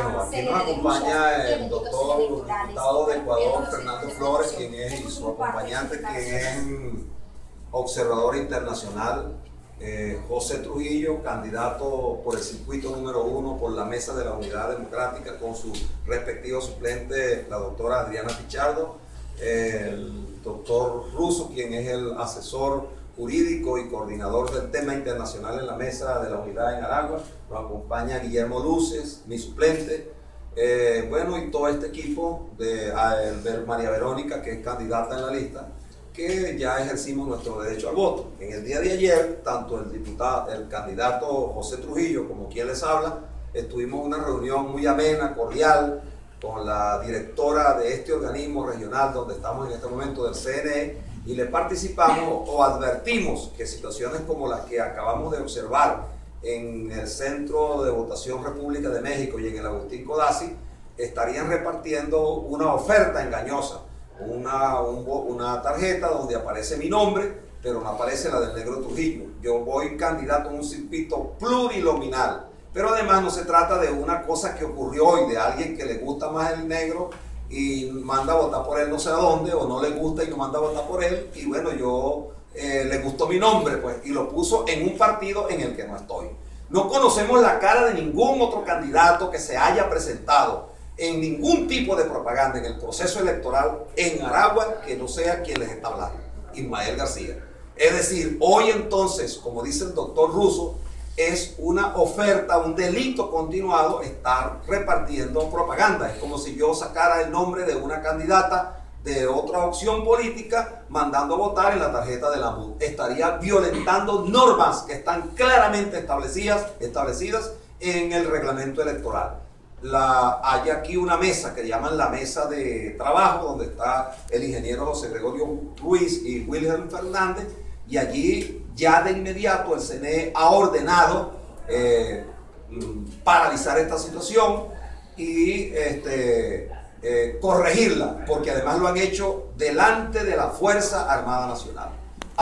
Aquí nos acompaña el doctor diputado de Ecuador, Fernando Flores, quien es, y su acompañante, quien es observador internacional, eh, José Trujillo, candidato por el circuito número uno por la Mesa de la Unidad Democrática, con su respectivo suplente, la doctora Adriana Pichardo, el doctor Russo, quien es el asesor jurídico y coordinador del tema internacional en la Mesa de la Unidad en Aragua. Nos acompaña Guillermo Luces, mi suplente. Eh, bueno, y todo este equipo de, de María Verónica, que es candidata en la lista, que ya ejercimos nuestro derecho al voto. En el día de ayer, tanto el diputado, el candidato José Trujillo como quien les habla, estuvimos en una reunión muy amena, cordial, con la directora de este organismo regional donde estamos en este momento del CNE y le participamos o advertimos que situaciones como las que acabamos de observar en el Centro de Votación República de México y en el Agustín Codazzi estarían repartiendo una oferta engañosa, una, una tarjeta donde aparece mi nombre, pero no aparece la del negro Trujillo. Yo voy candidato en un circuito plurilominal, pero además no se trata de una cosa que ocurrió hoy, de alguien que le gusta más el negro y manda a votar por él no sé a dónde, o no le gusta y no manda a votar por él, y bueno, yo eh, le gustó mi nombre, pues, y lo puso en un partido en el que no estoy. No conocemos la cara de ningún otro candidato que se haya presentado en ningún tipo de propaganda en el proceso electoral en Aragua que no sea quien les está hablando, Ismael García. Es decir, hoy entonces, como dice el doctor Russo, es una oferta, un delito continuado estar repartiendo propaganda. Es como si yo sacara el nombre de una candidata de otra opción política mandando a votar en la tarjeta de la MUD. Estaría violentando normas que están claramente establecidas, establecidas en el reglamento electoral. Hay aquí una mesa que llaman la mesa de trabajo, donde está el ingeniero José Gregorio Ruiz y Wilhelm Fernández, y allí ya de inmediato el CNE ha ordenado eh, paralizar esta situación y este, eh, corregirla, porque además lo han hecho delante de la Fuerza Armada Nacional.